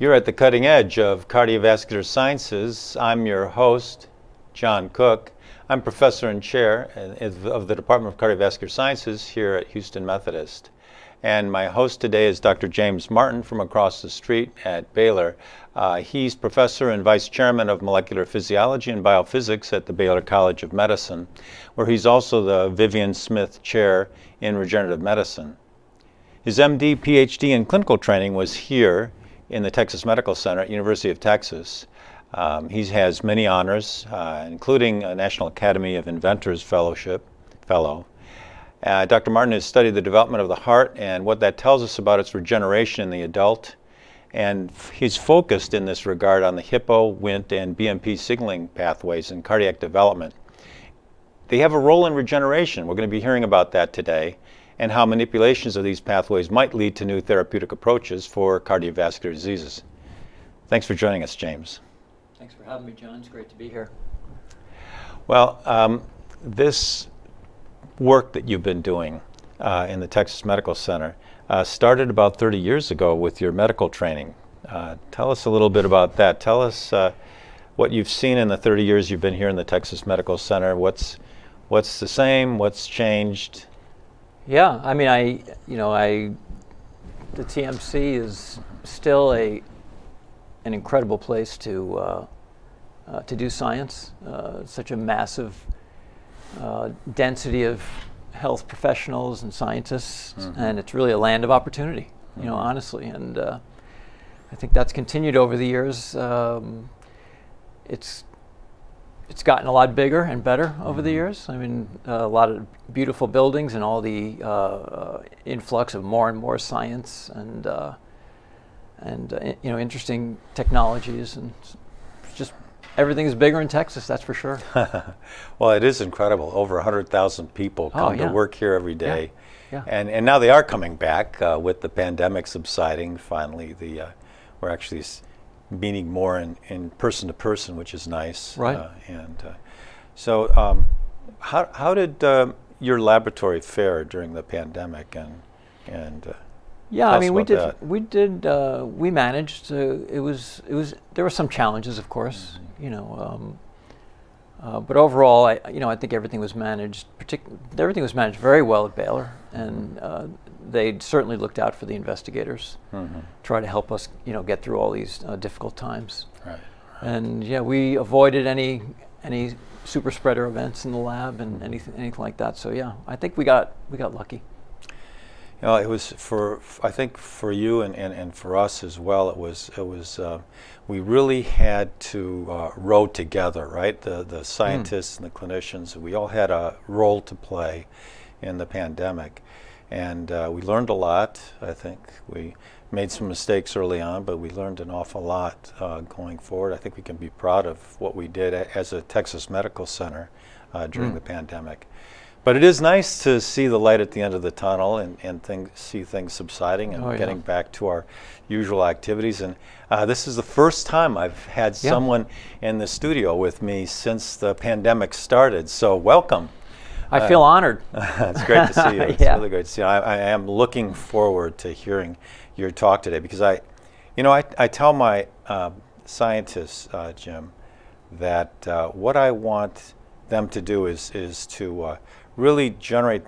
You're at the cutting edge of cardiovascular sciences. I'm your host, John Cook. I'm professor and chair of the Department of Cardiovascular Sciences here at Houston Methodist. And my host today is Dr. James Martin from across the street at Baylor. Uh, he's professor and vice chairman of molecular physiology and biophysics at the Baylor College of Medicine, where he's also the Vivian Smith Chair in Regenerative Medicine. His MD, PhD, and clinical training was here in the Texas Medical Center at University of Texas. Um, he has many honors, uh, including a National Academy of Inventors Fellowship Fellow. Uh, Dr. Martin has studied the development of the heart and what that tells us about its regeneration in the adult. And he's focused in this regard on the Hippo, Wnt, and BMP signaling pathways in cardiac development. They have a role in regeneration. We're going to be hearing about that today and how manipulations of these pathways might lead to new therapeutic approaches for cardiovascular diseases. Thanks for joining us, James. Thanks for having me, John. It's great to be here. Well, um, this work that you've been doing uh, in the Texas Medical Center uh, started about 30 years ago with your medical training. Uh, tell us a little bit about that. Tell us uh, what you've seen in the 30 years you've been here in the Texas Medical Center. What's what's the same? What's changed? Yeah, I mean, I you know, I the TMC is still a an incredible place to uh, uh, to do science. such a massive uh, density of health professionals and scientists, mm-hmm. and it's really a land of opportunity, you know, mm-hmm. honestly. And uh, I think that's continued over the years. Um, it's it's gotten a lot bigger and better over the mm-hmm. years. I mean, uh, a lot of beautiful buildings and all the uh, uh, influx of more and more science and uh, and uh, you know interesting technologies and just everything's bigger in Texas, that's for sure. well, it is incredible. Over 100,000 people oh, come oh, yeah. to work here every day. Yeah. yeah. And, and now they are coming back uh, with the pandemic subsiding. Finally, the uh, we're actually meeting more in, in person to person, which is nice. Right. Uh, and uh, so, um, how, how did um, your laboratory fare during the pandemic? And, and uh, yeah, I mean, we did, that. we did, uh, we managed. it was, it was. There were some challenges, of course. Mm-hmm you know. Um, uh, but overall, I, you know, I think everything was managed. Partic- everything was managed very well at Baylor, and uh, they certainly looked out for the investigators, mm-hmm. try to help us, you know, get through all these uh, difficult times. Right, right. And yeah, we avoided any any super spreader events in the lab and anything anything like that. So yeah, I think we got we got lucky. You know, it was for I think for you and, and, and for us as well. It was it was uh, we really had to uh, row together, right? The the scientists mm. and the clinicians. We all had a role to play in the pandemic, and uh, we learned a lot. I think we made some mistakes early on, but we learned an awful lot uh, going forward. I think we can be proud of what we did as a Texas Medical Center uh, during mm. the pandemic. But it is nice to see the light at the end of the tunnel and, and thing, see things subsiding and oh, yeah. getting back to our usual activities. And uh, this is the first time I've had yeah. someone in the studio with me since the pandemic started. So welcome. I uh, feel honored. it's great to see you. It's yeah. really great to see you. I, I, am looking forward to hearing your talk today because I, you know, I, I tell my uh, scientists, uh, Jim, that uh, what I want them to do is is to uh, really generate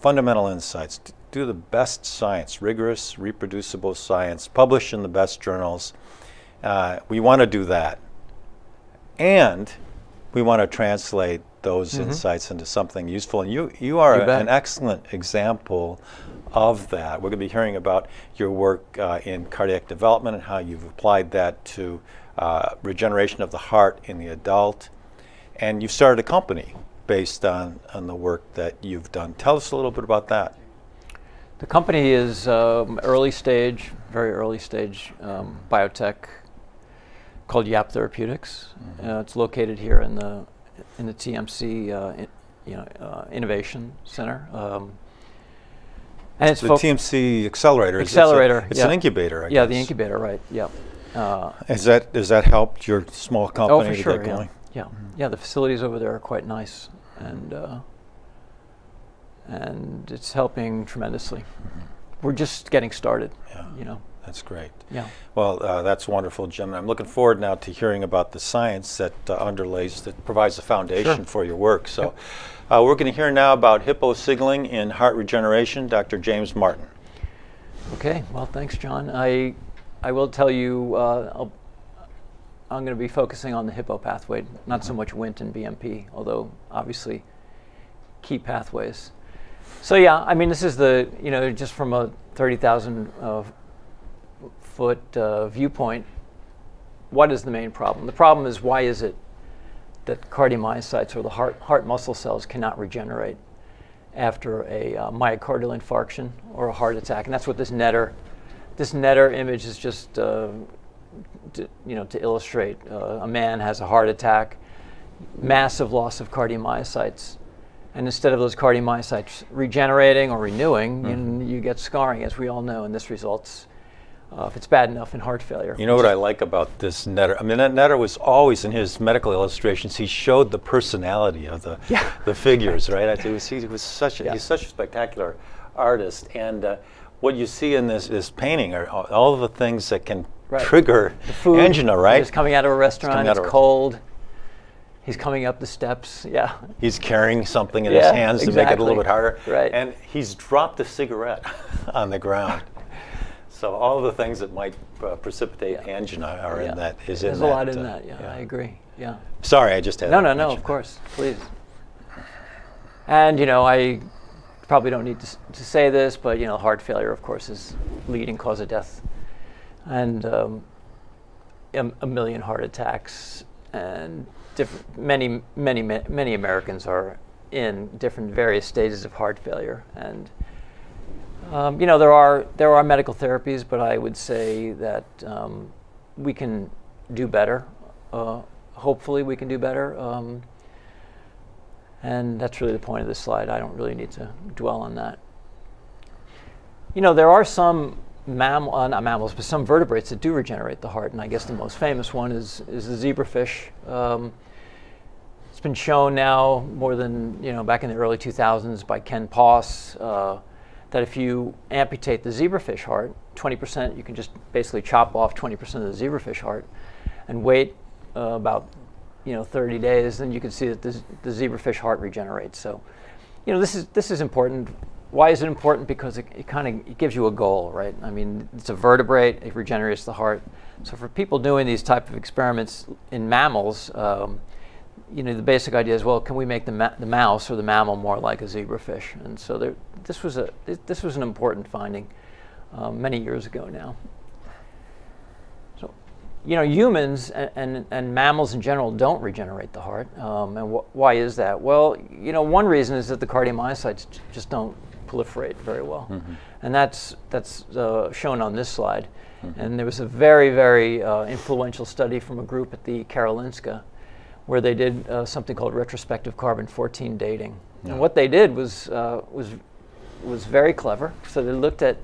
fundamental insights, do the best science, rigorous, reproducible science, publish in the best journals. Uh, we want to do that. And we want to translate those mm-hmm. insights into something useful. And you, you are you an excellent example of that. We're going to be hearing about your work uh, in cardiac development and how you've applied that to uh, regeneration of the heart in the adult. And you've started a company based on, on the work that you've done. Tell us a little bit about that. The company is um, early stage, very early stage um, biotech called Yap Therapeutics. Mm-hmm. Uh, it's located here in the in the TMC uh, in, you know, uh, Innovation Center. Um, and it's the TMC accelerator. Accelerator. It's, a, it's yeah. an incubator. I yeah, guess. the incubator. Right. Yeah. Uh, Is that has that helped your small company oh, for sure, get going? Yeah. Yeah. Mm-hmm. yeah. The facilities over there are quite nice, and uh, and it's helping tremendously. Mm-hmm. We're just getting started. Yeah. You know. That's great. Yeah. Well, uh, that's wonderful, Jim. I'm looking forward now to hearing about the science that uh, underlays, that provides the foundation Sure. for your work. So, uh, we're going to hear now about hippo signaling in heart regeneration. Dr. James Martin. Okay, well, thanks, John. I, I will tell you, uh, I'll, I'm going to be focusing on the hippo pathway, not so much Wnt and BMP, although obviously key pathways. So yeah, I mean, this is the, you know, just from a 30,000 uh, foot uh, viewpoint, what is the main problem? The problem is why is it that cardiomyocytes or the heart, heart muscle cells cannot regenerate after a uh, myocardial infarction or a heart attack? And that's what this netter, this netter image is just, uh, to, you know, to illustrate. Uh, a man has a heart attack, massive loss of cardiomyocytes. And instead of those cardiomyocytes regenerating or renewing, you, you get scarring, as we all know, and this results, uh, if it's bad enough, in heart failure. You know what I like about this Netter? I mean, that Netter was always in his medical illustrations. He showed the personality of the Yeah. the figures, right? I it was, he was such a, Yeah. he's such a spectacular artist, and uh, what you see in this this painting are all, the things that can Right. trigger food. angina, right? He's coming out of a restaurant. It's a- cold. He's coming up the steps. Yeah. He's carrying something in Yeah, his hands to make it a little bit harder, Right. And he's dropped a cigarette on the ground. So all the things that might uh, precipitate Yeah. angina are yeah. in that. Is There's in a that, lot in uh, that. Yeah, I agree. Yeah. Sorry, I just had. No, no, no. Of course, please. And you know, I probably don't need to, to say this, but you know, heart failure, of course, is leading cause of death, and um, a, a million heart attacks, and different, many, many, ma- many Americans are in different various stages of heart failure, and um, you know, there are there are medical therapies, but I would say that um, we can do better. Uh, hopefully, we can do better. Um, and that's really the point of this slide. I don't really need to dwell on that. You know, there are some mammal, uh, not mammals, but some vertebrates that do regenerate the heart, and I guess the most famous one is is the zebrafish. Um, it's been shown now more than you know back in the early 2000s by Ken Poss uh, that if you amputate the zebrafish heart, 20%, you can just basically chop off 20% of the zebrafish heart, and wait uh, about you know 30 days, then you can see that the, the zebrafish heart regenerates. So, you know this is this is important. Why is it important? Because it, it kind of it gives you a goal, right? I mean, it's a vertebrate; it regenerates the heart. So for people doing these type of experiments in mammals, um, you know, the basic idea is, well, can we make the, ma- the mouse or the mammal more like a zebrafish? And so there, this was a this, this was an important finding um, many years ago now. So, you know, humans and, and, and mammals in general don't regenerate the heart. Um, and wh- why is that? Well, you know, one reason is that the cardiomyocytes just don't proliferate very well. And that's, that's uh, shown on this slide. And there was a very, very uh, influential study from a group at the Karolinska where they did uh, something called retrospective carbon 14 dating. And what they did was, uh, was, was very clever. So they looked at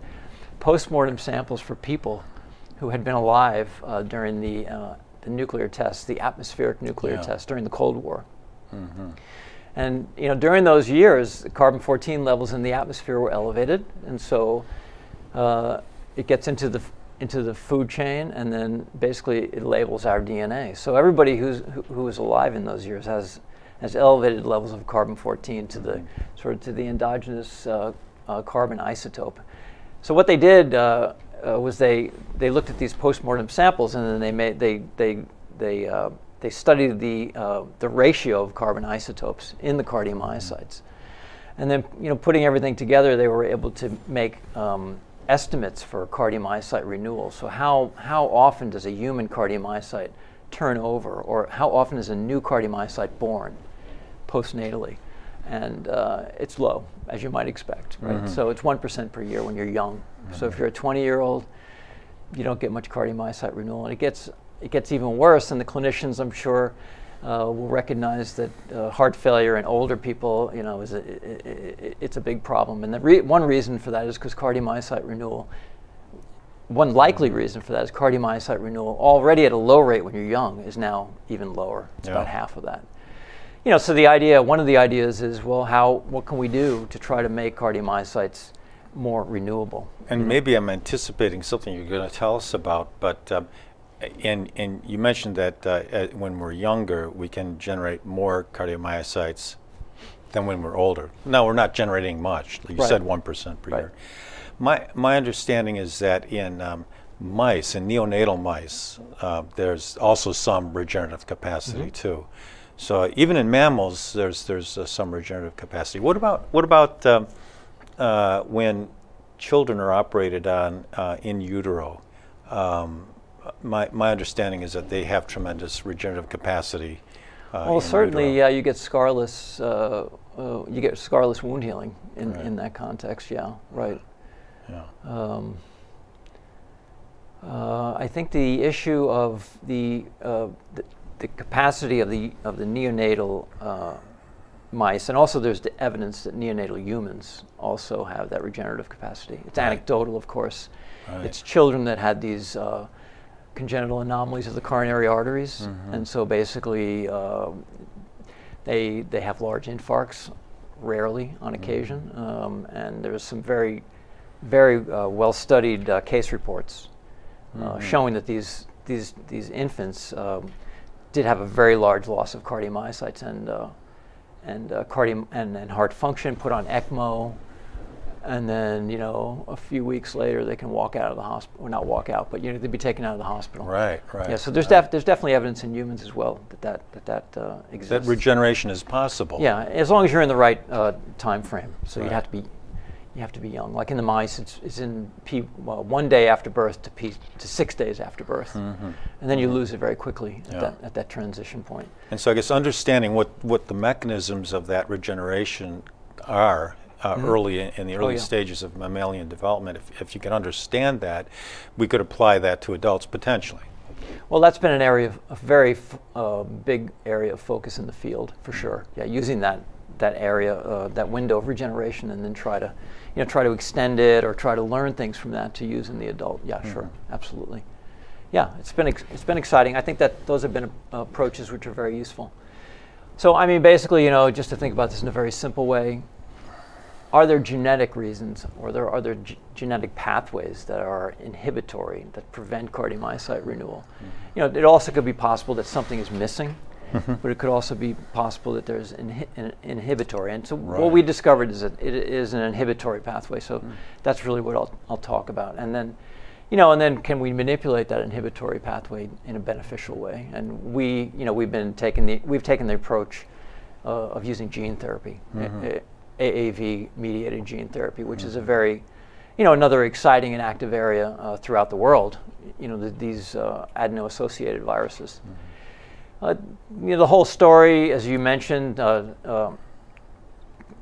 postmortem samples for people who had been alive uh, during the, uh, the nuclear tests, the atmospheric nuclear Yeah. tests during the Cold War. And you know, during those years, the carbon 14 levels in the atmosphere were elevated, and so uh, it gets into the into the food chain, and then basically it labels our DNA. So everybody who's who, who was alive in those years has has elevated levels of carbon 14 to the sort of to the endogenous uh, uh, carbon isotope. So what they did uh, uh, was they they looked at these postmortem samples, and then they made they they they uh, they studied the uh, the ratio of carbon isotopes in the cardiomyocytes, and then you know putting everything together, they were able to make um, estimates for cardiomyocyte renewal. So how how often does a human cardiomyocyte turn over, or how often is a new cardiomyocyte born postnatally? And uh, it's low, as you might expect, right? So it's one percent per year when you're young. So if you're a 20 year old, you don't get much cardiomyocyte renewal, and it gets it gets even worse. And the clinicians, I'm sure, uh, will recognize that uh, heart failure in older people, you know, is a, i- i- i- it's a big problem. And the re- one reason for that is because cardiomyocyte renewal. One likely reason for that is cardiomyocyte renewal, already at a low rate when you're young, is now even lower. It's about half of that. You know, so the idea, one of the ideas is, well, how, what can we do to try to make cardiomyocytes more renewable. And maybe I'm anticipating something you're going to tell us about, but um, and and you mentioned that uh, when we're younger, we can generate more cardiomyocytes than when we're older. No, we're not generating much. You Right. said one percent per Right. year. My my understanding is that in um, mice, in neonatal mice, uh, there's also some regenerative capacity too. So uh, even in mammals, there's there's uh, some regenerative capacity. What about what about um, uh, when children are operated on uh, in utero? Um, my my understanding is that they have tremendous regenerative capacity. Uh, Well, certainly, yeah, you get scarless, uh, uh, you get scarless wound healing in, Right. in that context. Yeah, right. Yeah. Um, uh, I think the issue of the, uh, the the capacity of the of the neonatal uh, mice, and also there's the evidence that neonatal humans also have that regenerative capacity. It's Right. anecdotal, of course. Right. It's children that had these uh, congenital anomalies of the coronary arteries, Mm-hmm. and so basically uh, they they have large infarcts, rarely on Mm-hmm. occasion, um, and there's some very very uh, well studied uh, case reports uh, Mm-hmm. showing that these these these infants um, did have a very large loss of cardiomyocytes and uh, and uh, cardi- and, and heart function, put on ECMO, and then you know a few weeks later they can walk out of the hospital, or not walk out, but you know they'd be taken out of the hospital. Right, right. Yeah, so there's right. def- there's definitely evidence in humans as well that that that, that uh, exists. that regeneration is possible. Yeah, as long as you're in the right uh, time frame. So Right. you'd have to be, you have to be young. Like in the mice, it's, it's in P, well, one day after birth to P, to six days after birth, and then you lose it very quickly at, Mm-hmm. Yeah. that, at that transition point. And so I guess understanding what, what the mechanisms of that regeneration are uh, early in, in the early Mm-hmm. Oh, yeah. stages of mammalian development, if, if you can understand that, we could apply that to adults potentially. Well, that's been an area of a very f- uh, big area of focus in the field for sure. Yeah, using that that area, uh, that window of regeneration, and then try to, you know, try to extend it or try to learn things from that to use in the adult. Yeah, sure, absolutely. Yeah, it's been ex- it's been exciting. I think that those have been approaches which are very useful. So, I mean, basically, you know, just to think about this in a very simple way, are there genetic reasons or there are there g- genetic pathways that are inhibitory that prevent cardiomyocyte renewal? Mm-hmm. You know, it also could be possible that something is missing, mm-hmm. but it could also be possible that there's inhi- an inhibitory. And so what we discovered is that it is an inhibitory pathway. So mm. that's really what I'll, I'll talk about. And then, you know, and then can we manipulate that inhibitory pathway in a beneficial way? And we, you know, we've been taking the we've taken the approach uh, of using gene therapy, mm-hmm. A- AAV mediated gene therapy, which is a very, you know, another exciting and active area uh, throughout the world. You know, the, these uh, adeno-associated viruses. Uh, you know, the whole story, as you mentioned, uh, uh,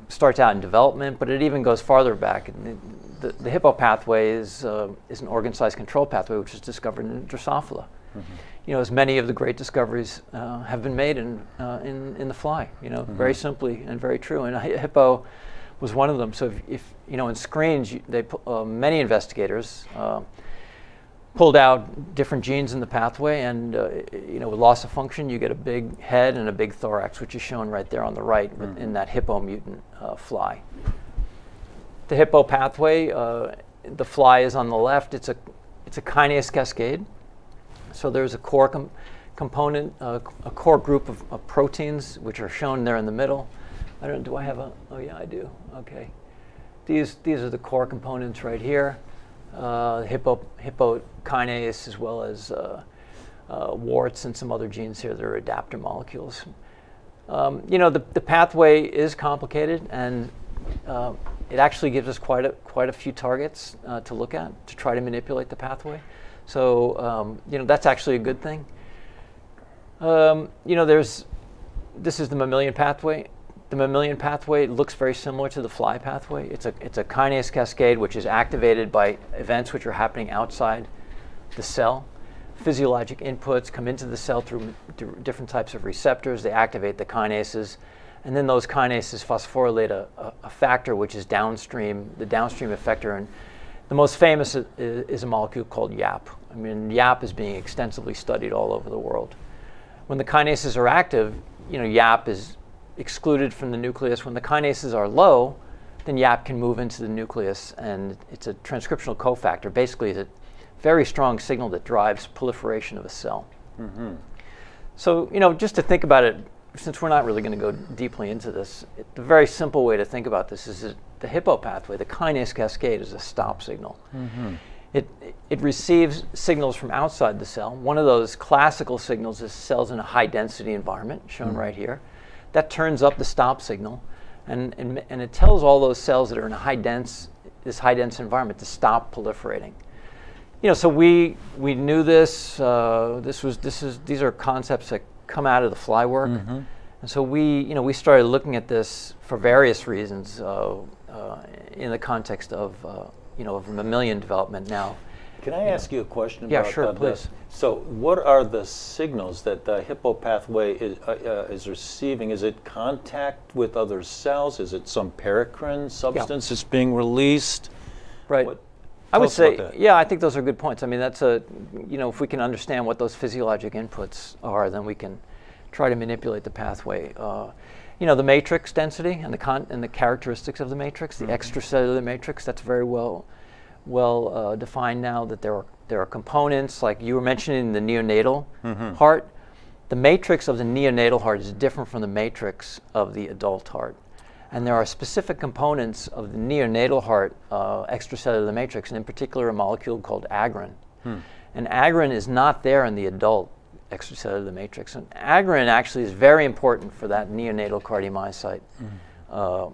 starts out in development, but it even goes farther back. And The, the hippo pathway is, uh, is an organ size control pathway, which was discovered in Drosophila. You know, as many of the great discoveries uh, have been made in, uh, in, in the fly, you know, very simply and very true. And hippo was one of them. So if, if you know, in screens, you, they, uh, many investigators uh, pulled out different genes in the pathway, and uh, you know, with loss of function, you get a big head and a big thorax, which is shown right there on the right with- in that hippo mutant uh, fly. The hippo pathway, uh, the fly is on the left. It's a it's a kinase cascade. So there's a core com- component, uh, a core group of, of proteins, which are shown there in the middle. I don't. Do I have a? Oh yeah, I do. Okay. These these are the core components right here. Uh, hippo hippo kinase as well as uh, uh, warts and some other genes here that are adapter molecules. Um, you know, the, the pathway is complicated, and uh, it actually gives us quite a quite a few targets uh, to look at to try to manipulate the pathway. So um, you know, that's actually a good thing. Um, you know, there's this is the mammalian pathway. The mammalian pathway looks very similar to the fly pathway. It's a it's a kinase cascade which is activated by events which are happening outside the cell. Physiologic inputs come into the cell through different types of receptors. They activate the kinases, and then those kinases phosphorylate a, a, a factor which is downstream, the downstream effector. And the most famous is, a molecule called YAP. I mean, YAP is being extensively studied all over the world. When the kinases are active, you know, YAP is excluded from the nucleus. When the kinases are low, then YAP can move into the nucleus, and it's a transcriptional cofactor. Basically, it's a very strong signal that drives proliferation of a cell. Mm-hmm. So, you know, just to think about it, since we're not really going to go deeply into this, it, the very simple way to think about this is that the hippo pathway, the kinase cascade, is a stop signal. Mm-hmm. It, it receives signals from outside the cell. One of those classical signals is cells in a high density environment, shown mm-hmm. right here. That turns up the stop signal, and, and, and it tells all those cells that are in a high dense, this high dense environment to stop proliferating. You know, so we, we knew this. Uh, this was, this is, these are concepts that come out of the fly work. Mm-hmm. And so we, you know, we started looking at this for various reasons uh, uh, in the context of, uh, you know, of mammalian development now. Can I ask you a question? Yeah, sure, please. So, what are the signals that the hippo pathway is, uh, uh, is receiving? Is it contact with other cells? Is it some paracrine substance yeah. that's being released? Right. What, I would say, yeah, I think those are good points. I mean, that's a, you know, if we can understand what those physiologic inputs are, then we can try to manipulate the pathway. You know, the matrix density and the con- and the characteristics of the matrix, the mm-hmm. extracellular matrix, that's very well well uh, defined now. That there are there are components like you were mentioning the neonatal mm-hmm. heart. The matrix of the neonatal heart is different from the matrix of the adult heart. And there are specific components of the neonatal heart uh, extracellular matrix, and in particular a molecule called agrin. Hmm. And agrin is not there in the adult extracellular the matrix. And agrin actually is very important for that neonatal cardiomyocyte hmm. uh,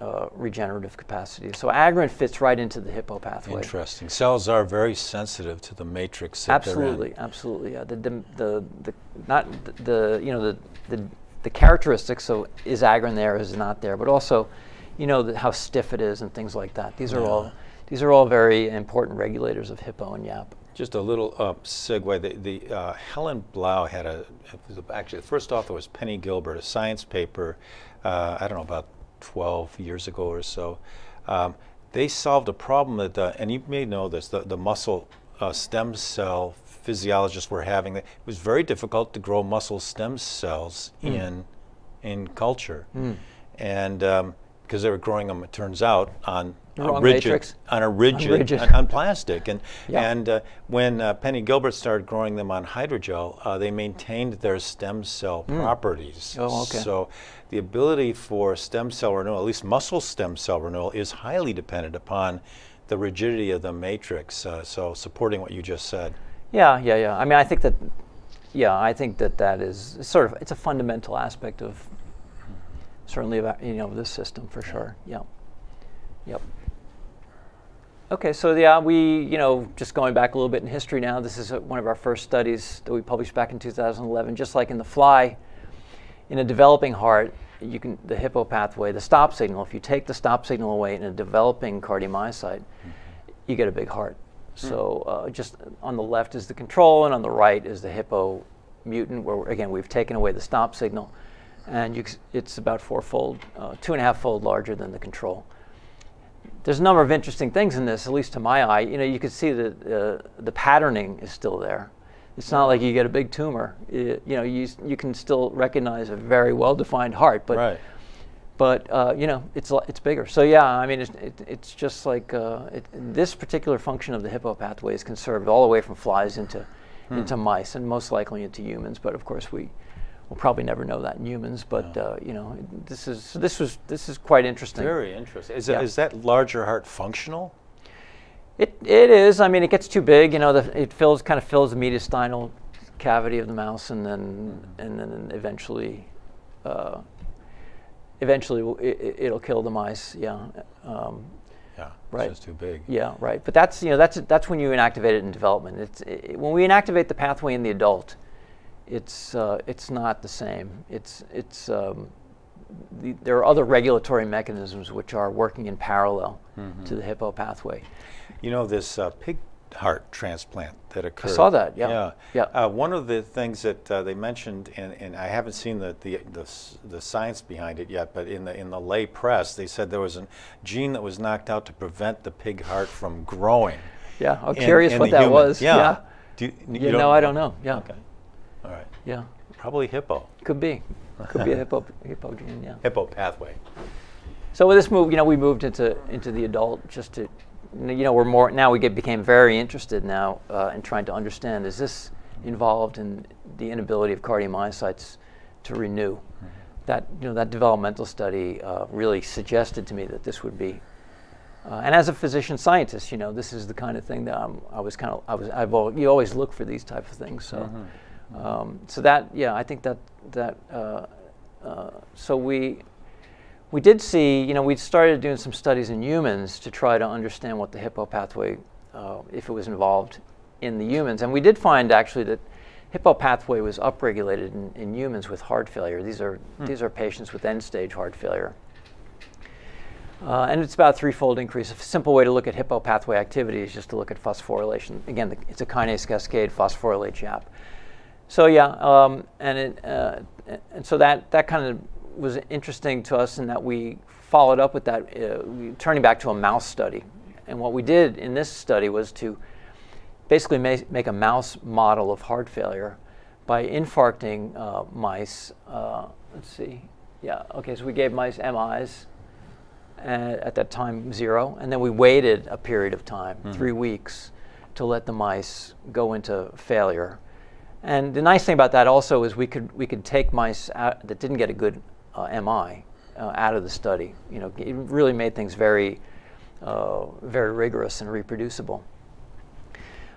uh, regenerative capacity. So agrin fits right into the hippo pathway. Interesting. Cells are very sensitive to the matrix. absolutely, absolutely. Yeah. The, the, the, the, not the, you know the, the the characteristics. So is agrin there? Is it not there? But also, you know, the, how stiff it is and things like that. These are yeah. all these are all very important regulators of hippo and yap. Just a little uh, segue. The, the uh, Helen Blau had a actually the first author was Penny Gilbert, a science paper. Uh, I don't know about 12 years ago or so. Um, they solved a problem that, uh, and you may know this, the, the muscle uh, stem cell physiologists were having. It was very difficult to grow muscle stem cells mm. in in culture, mm. and because um, they were growing them, it turns out on a rigid, matrix. on a rigid, on, rigid. on, on plastic. And yeah. and uh, when uh, Penny Gilbert started growing them on hydrogel, uh, they maintained their stem cell mm. properties. Oh, okay. So the ability for stem cell renewal, at least muscle stem cell renewal, is highly dependent upon the rigidity of the matrix. Uh, so supporting what you just said. Yeah, yeah, yeah. I mean, I think that, yeah, I think that that is sort of it's a fundamental aspect of certainly of you know this system for sure. Yeah. Yep. Okay, so yeah, we, you know, just going back a little bit in history now, this is a, one of our first studies that we published back in 2011. Just like in the fly, in a developing heart, you can the hippo pathway, the stop signal. If you take the stop signal away in a developing cardiomyocyte, you get a big heart. So uh, just on the left is the control, and on the right is the hippo mutant, where again we've taken away the stop signal, and you, it's about fourfold, uh, two and a half fold larger than the control. There's a number of interesting things in this, at least to my eye. You know, you can see that uh, the patterning is still there. It's not like you get a big tumor. It, you know, you you can still recognize a very well-defined heart, but right but uh, you know it's it's bigger. So yeah, I mean it's it, it's just like uh, it, this particular function of the hippo pathway is conserved all the way from flies into hmm. into mice and most likely into humans. But of course we will probably never know that in humans. But uh, you know this is this was this is quite interesting. Very interesting. Is, yeah. that larger heart functional? It it is. I mean it gets too big. You know the, it fills kind of fills the mediastinal cavity of the mouse and then and then eventually. Uh, eventually it, will kill the mice. Yeah. Um, yeah. Right. It's too big. Yeah. Right. But that's you know that's that's when you inactivate it in development. It's it, when we inactivate the pathway in the adult, it's uh, it's not the same. It's it's um, the, there are other regulatory mechanisms which are working in parallel mm-hmm. to the hippo pathway. You know this uh, pig heart transplant that occurred. I saw that. Yeah. Yeah. yeah. Uh, one of the things that uh, they mentioned, and, and I haven't seen the, the, the the science behind it yet, but in the in the lay press, they said there was a gene that was knocked out to prevent the pig heart from growing. Yeah. I'm curious what that human. was. Yeah. yeah. Do you, you, you know, I don't know. Yeah. Okay. All right. Yeah. Probably hippo. Could be. Could be a hippo hippo gene. Yeah. Hippo pathway. So with this move, you know, we moved into into the adult just to, you know, we're more now we get became very interested now uh, in trying to understand is this involved in the inability of cardiomyocytes to renew. Mm-hmm. That you know that developmental study uh, really suggested to me that this would be. Uh, and as a physician scientist, you know, this is the kind of thing that I'm, I was kind of I was I've al- you always look for these type of things. So, mm-hmm. Um, so that yeah, I think that that uh, uh, so we we did see, you know, we started doing some studies in humans to try to understand what the Hippo pathway, uh, if it was involved in the humans. And we did find actually that Hippo pathway was upregulated in, in humans with heart failure. These are, hmm. these are patients with end stage heart failure. Uh, and it's about a threefold increase. A simple way to look at Hippo pathway activity is just to look at phosphorylation. Again, the, it's a kinase cascade, phosphorylate YAP. So yeah, um, and it, uh, and so that that kind of was interesting to us in that we followed up with that, uh, turning back to a mouse study. And what we did in this study was to basically make, make a mouse model of heart failure by infarcting uh, mice. Uh, let's see. Yeah, okay, so we gave mice MIs at that time, zero. And then we waited a period of time, mm-hmm. three weeks, to let the mice go into failure. And the nice thing about that also is we could, we could take mice out that didn't get a good uh, MI uh, out of the study. You know, it really made things very, uh, very rigorous and reproducible.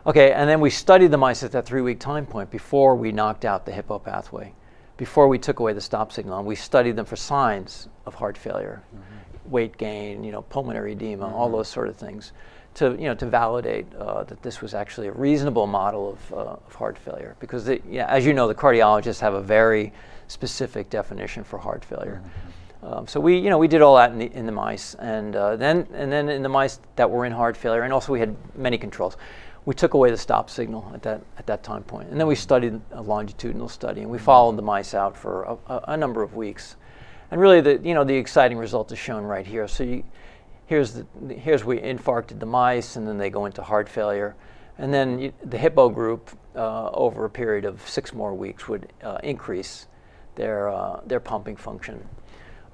Okay, and then we studied the mice at that three-week time point before we knocked out the hippo pathway, before we took away the stop signal, and we studied them for signs of heart failure, mm-hmm. weight gain, you know, pulmonary edema, mm-hmm. all those sort of things, to you know to validate uh, that this was actually a reasonable model of, uh, of heart failure. Because the, yeah, as you know, the cardiologists have a very specific definition for heart failure. Mm-hmm. Um, so we, you know, we did all that in the, in the mice, and uh, then and then in the mice that were in heart failure, and also we had many controls. We took away the stop signal at that at that time point, and then we studied a longitudinal study, and we mm-hmm. followed the mice out for a, a, a number of weeks, and really the you know the exciting result is shown right here. So you, here's the here's we infarcted the mice, and then they go into heart failure, and then you, the hippo group uh, over a period of six more weeks would uh, increase their, uh, their pumping function.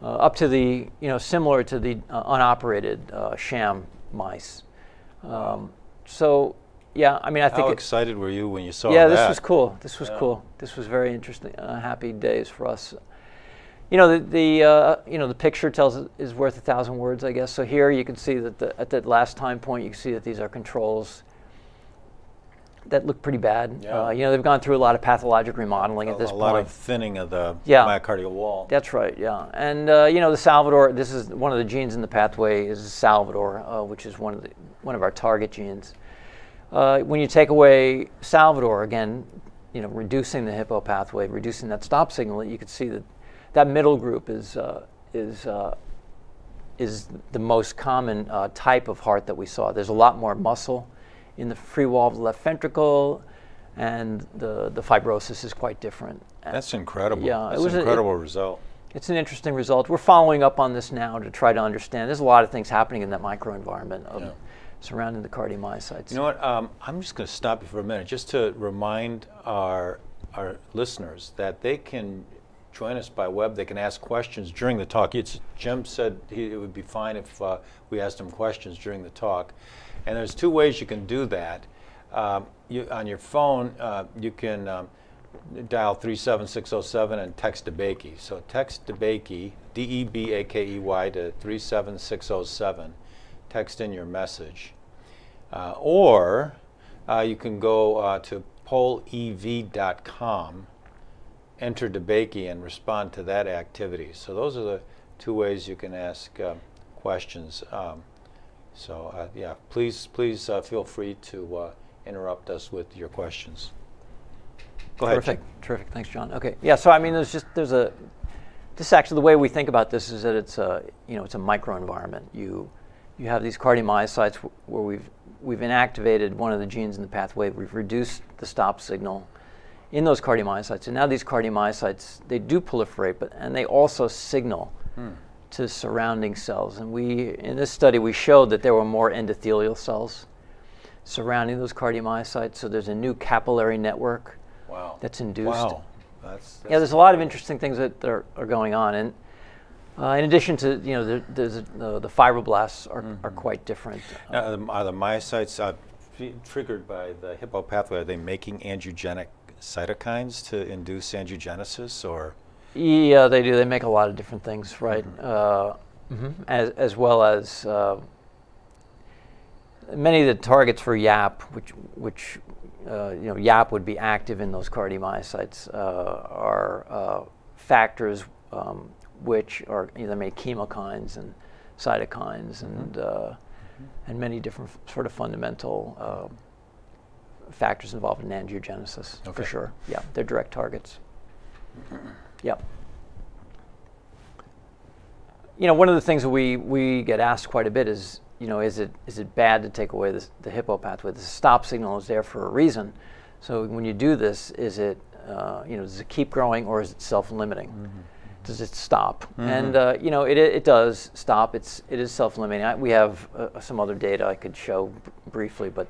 Uh, up to the, you know, similar to the uh, unoperated uh, sham mice. Um, so, yeah, I mean, I think. How excited were you when you saw yeah, that? Yeah, this was cool. This was yeah. cool. This was very interesting. Uh, happy days for us. You know, the, the uh, you know the picture tells is worth a thousand words, I guess. So here you can see that the, at that last time point, you can see that these are controls that look pretty bad. Yeah. Uh, you know, they've gone through a lot of pathologic remodeling a, at this a point. A lot of thinning of the yeah. myocardial wall. That's right, yeah. And, uh, you know, the Salvador, this is one of the genes in the pathway is Salvador, uh, which is one of, the, one of our target genes. Uh, when you take away Salvador, again, you know, reducing the hippo pathway, reducing that stop signal, you can see that that middle group is, uh, is, uh, is the most common type of heart that we saw. There's a lot more muscle in the free wall of the left ventricle, and the, the fibrosis is quite different. That's incredible. Yeah, That's it was an incredible a, it, result. It's an interesting result. We're following up on this now to try to understand. There's a lot of things happening in that microenvironment of yeah. surrounding the cardiomyocytes. You know what? Um, I'm just going to stop you for a minute just to remind our our listeners that they can join us by web. They can ask questions during the talk. It's, Jim said he, it would be fine if uh, we asked him questions during the talk. And there's two ways you can do that. Um, you, on your phone, uh, you can um, dial 37607 and text DeBakey. So text DeBakey, D-E-B-A-K-E-Y to 37607. Text in your message. Uh, or uh, you can go uh, to pollev.com, enter DeBakey, and respond to that activity. So those are the two ways you can ask uh, questions. Um, so uh, yeah, please please uh, feel free to uh, interrupt us with your questions. Go ahead. Terrific, terrific. Thanks, John. Okay, yeah. So I mean, there's just there's a this actually the way we think about this is that it's a you know it's a microenvironment. You you have these cardiomyocytes where we've we've inactivated one of the genes in the pathway. We've reduced the stop signal in those cardiomyocytes, and now these cardiomyocytes they do proliferate, but and they also signal. Hmm to surrounding cells. And we, in this study, we showed that there were more endothelial cells surrounding those cardiomyocytes. So there's a new capillary network wow. that's induced. Wow. That's, that's yeah, there's a lot of interesting things that are, are going on. And Uh, in addition to, you know, there's a, uh, the fibroblasts are, are quite different. Now, are the- are the myocytes uh, triggered by the hippo pathway? Are they making angiogenic cytokines to induce angiogenesis, or Yeah, they do. They make a lot of different things, right? Uh, mhm. As as well as uh, many of the targets for YAP, which which uh, you know YAP would be active in those cardiomyocytes, uh, are uh, factors um, which are you know, they make chemokines and cytokines and uh, and many different f- sort of fundamental. Factors involved in angiogenesis, for sure. Yeah, they're direct targets. Yep. You know, one of the things that we, we get asked quite a bit is, you know, is it is it bad to take away this, the hippo pathway? The stop signal is there for a reason. So when you do this, is it, uh, you know, does it keep growing or is it self-limiting? Does it stop? And uh, you know, it, it does stop. It's it is self-limiting. I, we have uh, some other data I could show briefly, but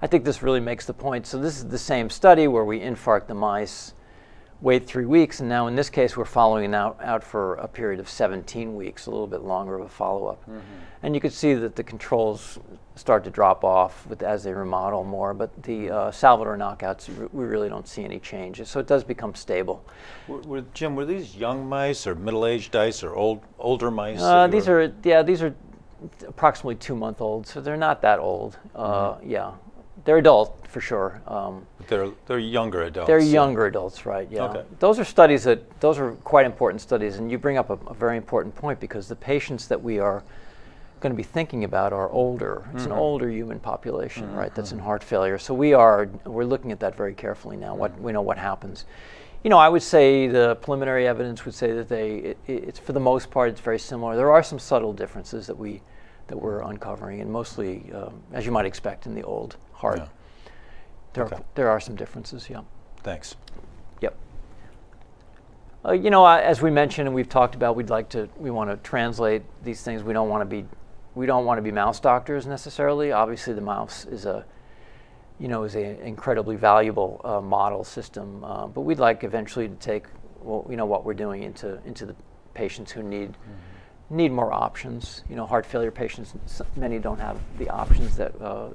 I think this really makes the point. So this is the same study where we infarct the mice wait three weeks, and now in this case, we're following out, out for a period of 17 weeks, a little bit longer of a follow-up. And you could see that the controls start to drop off with, as they remodel more, but the uh, Salvador knockouts, we really don't see any changes. So it does become stable. were, were, Jim? Were these young mice, or middle-aged mice, or old older mice? Uh, these were- are, yeah, these are approximately two month old, so they're not that old. Uh, yeah, they're adult for sure. Um, They're they're younger adults. They're so- younger adults, right? Yeah. Okay. Those are studies that those are quite important studies, and you bring up a, a very important point because the patients that we are going to be thinking about are older. It's Mm-hmm. an older human population, right? That's in heart failure. So we are we're looking at that very carefully now. What Mm-hmm. we know what happens. You know, I would say the preliminary evidence would say that they it, it's for the most part it's very similar. There are some subtle differences that we that we're uncovering, and mostly um, as you might expect in the old heart. Yeah. There, Okay. are, there are some differences, yeah. Thanks. Yep. Uh, you know, uh, as we mentioned and we've talked about, we'd like to, we want to translate these things. We don't want to be, we don't want to be mouse doctors necessarily. Obviously, the mouse is a, you know, is an incredibly valuable uh, model system. Uh, but we'd like eventually to take, well, you know, what we're doing into into the patients who need need more options. You know, heart failure patients, many don't have the options that uh,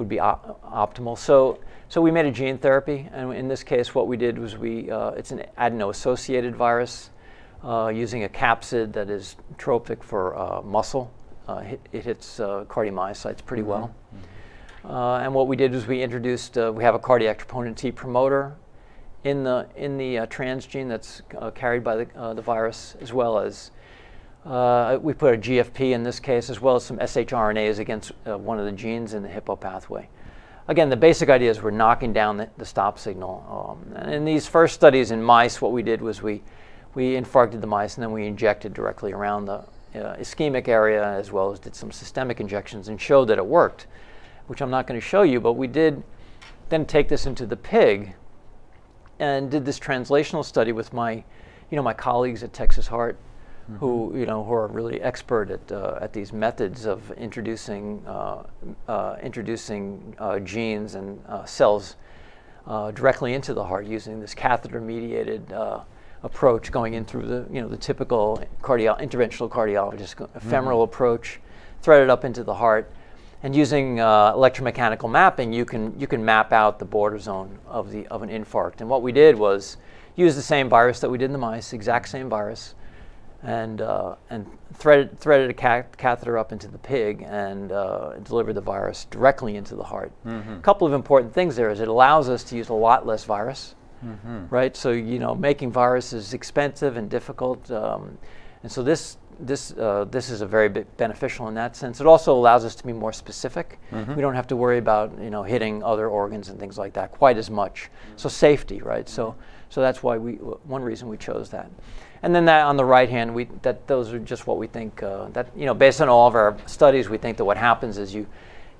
would be op- optimal. So, so we made a gene therapy, and in this case, what we did was we uh, it's an adeno-associated virus uh, using a capsid that is tropic for uh, muscle. Uh, hit, it hits uh, cardiomyocytes pretty well. Uh, and what we did was we introduced, uh, we have a cardiac troponin T promoter in the, in the uh, transgene that's uh, carried by the, uh, the virus, as well as uh, we put a GFP in this case, as well as some shRNAs against uh, one of the genes in the hippo pathway. Again, the basic idea is we're knocking down the, the stop signal. Um, and in these first studies in mice, what we did was we, we infarcted the mice and then we injected directly around the uh, ischemic area, as well as did some systemic injections and showed that it worked, which I'm not going to show you, but we did then take this into the pig and did this translational study with my, you know, my colleagues at Texas Heart, who you know who are really expert at uh, at these methods of introducing uh, uh, introducing uh, genes and uh, cells uh, directly into the heart using this catheter-mediated uh, approach, going in through the you know the typical cardio- interventional cardiologist ephemeral approach, threaded up into the heart. And using uh, electromechanical mapping, you can you can map out the border zone of the of an infarct. And what we did was use the same virus that we did in the mice, exact same virus, and uh, and threaded threaded a ca- catheter up into the pig and uh, delivered the virus directly into the heart. A couple of important things there is it allows us to use a lot less virus, right? So you know, making virus is expensive and difficult, um, and so this this uh, this is a very beneficial in that sense. It also allows us to be more specific. We don't have to worry about you know hitting other organs and things like that quite as much. So safety, right? So so that's why we one reason we chose that. And then that on the right hand, we that those are just what we think uh, that you know based on all of our studies, we think that what happens is you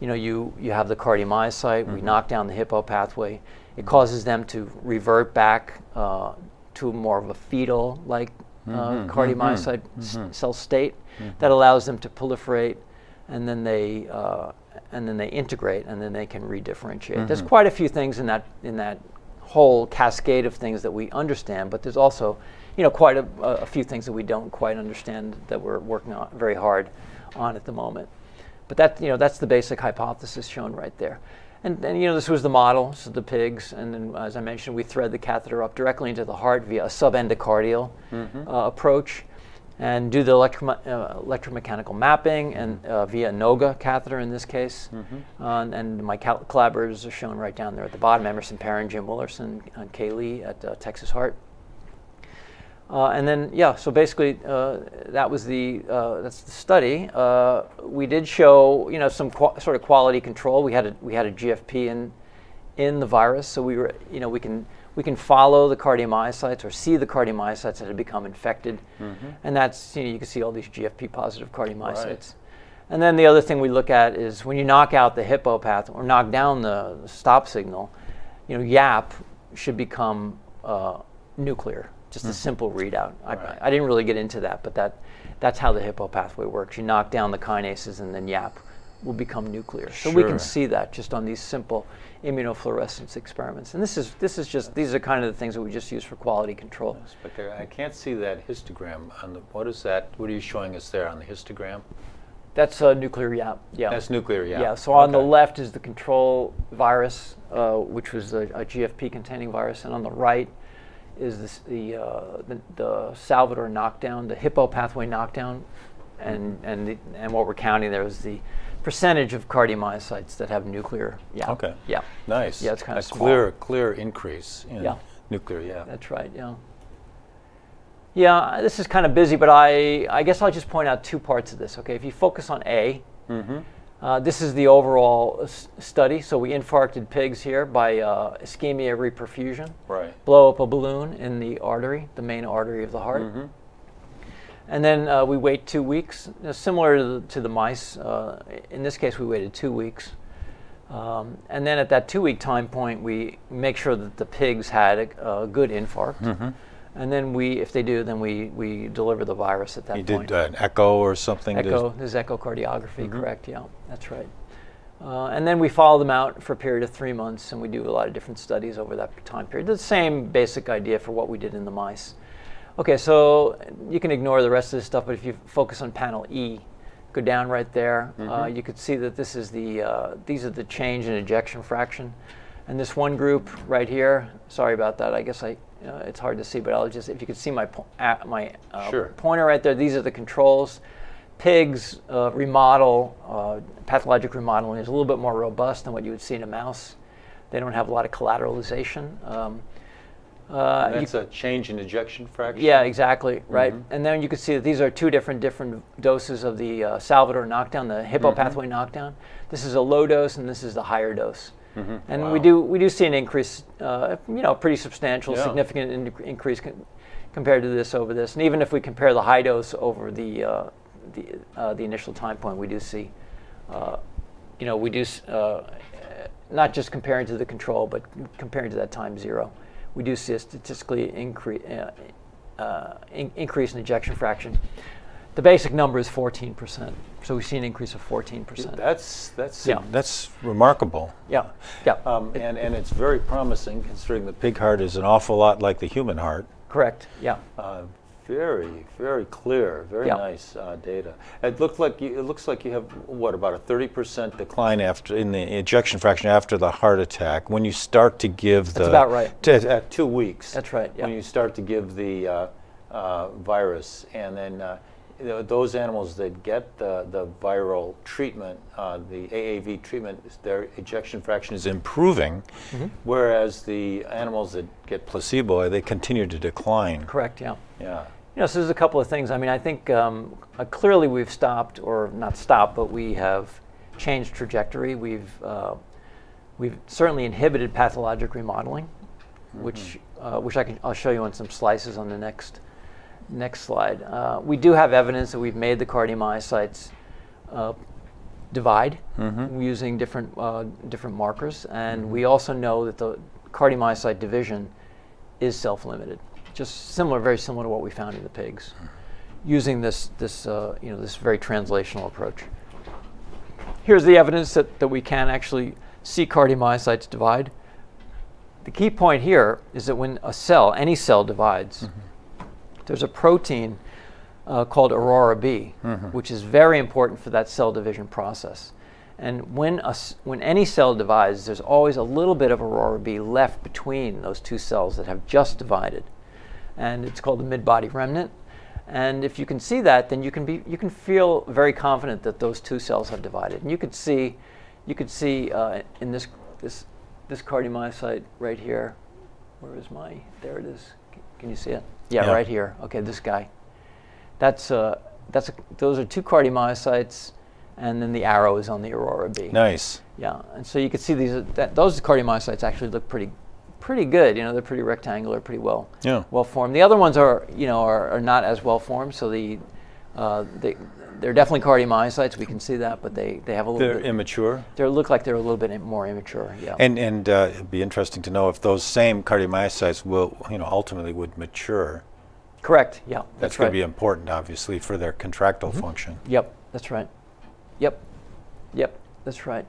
you know you you have the cardiomyocyte, we knock down the hippo pathway, it causes them to revert back uh, to more of a fetal like uh, cardiomyocyte s- cell state that allows them to proliferate, and then they uh, and then they integrate, and then they can redifferentiate. There's quite a few things in that in that whole cascade of things that we understand, but there's also, you know, quite a, a few things that we don't quite understand that we're working on very hard on at the moment. But that, you know, that's the basic hypothesis shown right there. And, and you know, this was the model, so the pigs, and then as I mentioned, we thread the catheter up directly into the heart via a subendocardial mm-hmm. uh, approach and do the electro- uh, electromechanical mapping and uh, via NOGA catheter in this case. Mm-hmm. Uh, and my cal- collaborators are shown right down there at the bottom, Emerson Perrin, Jim Willerson, and Kay Lee at uh, Texas Heart. Uh, and then, yeah, so basically uh, that was the, uh, that's the study. Uh, we did show, you know, some sort of quality control. We had a, we had a GFP in, in the virus, so we were, you know, we can, we can follow the cardiomyocytes or see the cardiomyocytes that have become infected. Mm-hmm. And that's, you know, you can see all these GFP positive cardiomyocytes. Right. And then the other thing we look at is when you knock out the hippo path or knock down the stop signal, you know, YAP should become uh, nuclear just mm-hmm. a simple readout. Right. I, I, didn't really get into that, but that that's how the hippo pathway works. You knock down the kinases, and then YAP will become nuclear. So we can see that just on these simple immunofluorescence experiments. And this is this is just these are kind of the things that we just use for quality control. Spectacular. I can't see that histogram on the. What is that? What are you showing us there on the histogram? That's a nuclear YAP. Yeah. That's nuclear YAP. Yeah. So okay. on the left is the control virus, uh, which was a, a GFP containing virus, and on the right is this, the, uh, the, the Salvador knockdown, the hippo pathway knockdown, and and the, and what we're counting there is the percentage of cardiomyocytes that have nuclear. Yeah. Okay. Yeah. Nice. Yeah, it's kind of clear clear increase in yeah. nuclear. Yeah. That's right. Yeah. Yeah, this is kind of busy, but I I guess I'll just point out two parts of this. Okay, if you focus on A. Mm-hmm uh, this is the overall study. So we infarcted pigs here by uh, ischemia reperfusion. Right. Blow up a balloon in the artery, the main artery of the heart. Mm-hmm. And then uh, we wait two weeks, similar to the, to the mice. Uh, in this case, we waited two weeks. Um, and then at that two week time point, we make sure that the pigs had a, a good infarct. Mm-hmm. And then we, if they do, then we, we deliver the virus at that you point. You did an echo or something? Echo, there's echocardiography, mm-hmm. correct, yeah, that's right. Uh, and then we follow them out for a period of three months, and we do a lot of different studies over that time period. The same basic idea for what we did in the mice. Okay, so you can ignore the rest of this stuff, but if you focus on panel E, go down right there, uh, mm-hmm. uh, you could see that this is the, uh, these are the change in ejection fraction. And this one group right here, sorry about that, I guess I uh, it's hard to see, but I'll just, if you could see my, po- my uh, sure. pointer right there, these are the controls. Pigs uh, remodel, uh, pathologic remodeling is a little bit more robust than what you would see in a mouse. They don't have a lot of collateralization. Um, uh, that's you, a change in ejection fraction. Yeah, exactly, mm-hmm. right. And then you can see that these are two different different doses of the uh, Salvador knockdown, the hippo mm-hmm. pathway knockdown. This is a low dose, and this is the higher dose. Mm-hmm. And wow. we do we do see an increase, uh, you know, pretty substantial, yeah. significant in- increase con- compared to this over this. And even if we compare the high dose over the uh, the uh, the initial time point, we do see, uh, you know, we do uh, not just comparing to the control, but comparing to that time zero, we do see a statistically increase uh, in- increase in ejection fraction. The basic number is 14 percent. So we've seen an increase of 14%. That's that's yeah. that's remarkable. Yeah, yeah. Um, and and it's very promising considering the pig heart is an awful lot like the human heart. Correct. Yeah. Uh, very very clear, very yeah. nice uh, data. It looked like you, it looks like you have what about a 30% decline after in the ejection fraction after the heart attack when you start to give the. That's about right. T- at two weeks. That's right. Yeah. When you start to give the uh, uh virus and then uh, those animals that get the, the viral treatment, uh, the AAV treatment, their ejection fraction is improving, mm-hmm. whereas the animals that get placebo, they continue to decline. Correct, yeah. Yeah. You know, so there's a couple of things. I mean, I think um, uh, clearly we've stopped, or not stopped, but we have changed trajectory. We've, uh, we've certainly inhibited pathologic remodeling, mm-hmm. which, uh, which I can, I'll show you on some slices on the next Next slide. Uh, we do have evidence that we've made the cardiomyocytes uh, divide mm-hmm. using different uh, different markers, and mm-hmm. we also know that the cardiomyocyte division is self-limited, just similar, very similar to what we found in the pigs, using this this uh, you know this very translational approach. Here's the evidence that, that we can actually see cardiomyocytes divide. the key point here is that when a cell, any cell divides, there's a protein uh, called Aurora B, which is very important for that cell division process. And when, a when any cell divides, there's always a little bit of Aurora B left between those two cells that have just divided. And it's called the mid-body remnant. And if you can see that, then you can, be, you can feel very confident that those two cells have divided. And you could see, you could see uh, in this, this, this cardiomyocyte right here, where is my, there it is. Can you see it? Yeah, Yeah. right here. Okay, this guy. That's, uh, that's a, those are two cardiomyocytes, and then the arrow is on the aurora B. Nice. Yeah, and so you can see these that, those cardiomyocytes actually look pretty pretty good. You know, they're pretty rectangular, pretty well Yeah. well formed. The other ones are you know are, are not as well formed. So the uh, they they're definitely cardiomyocytes. We can see that, but they, they have a little They're bit. immature. They look like they're a little bit more immature. Yeah. And and uh, it'd be interesting to know if those same cardiomyocytes will, you know, ultimately would mature. Correct. Yeah. That's, That's, going right. to be important, obviously, for their contractile function. Yep, that's right. Yep, yep, that's right.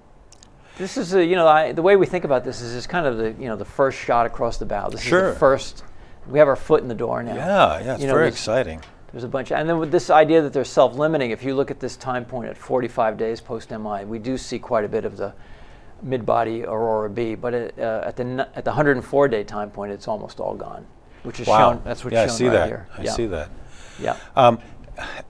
This is a, you know I, the way we think about this is it's kind of the you know the first shot across the bow. This is the first. We have our foot in the door now. Yeah, yeah, it's You know, very exciting. There's a bunch, and then with this idea that they're self-limiting. If you look at this time point at 45 days post-MI, we do see quite a bit of the mid-body aurora B. But it, uh, at the at the 104-day time point, it's almost all gone, which is Wow. shown. That's what's yeah, shown I see right that. here. I yeah. see that. Yeah. Um,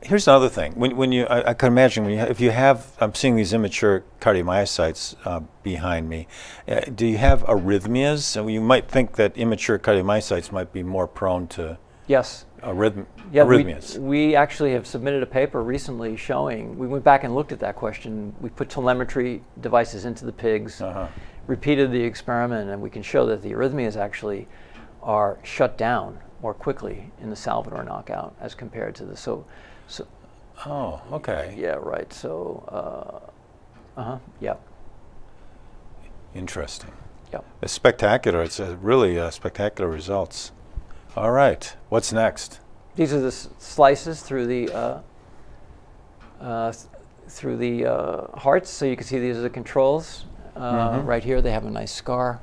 here's another thing. When, when you, I, I can imagine when you, if you have, I'm seeing these immature cardiomyocytes uh, behind me. Uh, do you have arrhythmias? So you might think that immature cardiomyocytes might be more prone to Yes. arrhythm, Yeah, we, arrhythmias. we actually have submitted a paper recently showing, we went back and looked at that question. We put telemetry devices into the pigs, Uh-huh. repeated the experiment, and we can show that the arrhythmias actually are shut down more quickly in the Salvador knockout as compared to the, so, so oh, okay. yeah, right. So, uh, uh-huh, yeah, Interesting. yeah. It's spectacular. It's uh, really uh, spectacular results. All right. What's next? These are the s- slices through the uh, uh, th- through the uh, hearts. So you can see these are the controls. Uh, Mhm. Right here, they have a nice scar,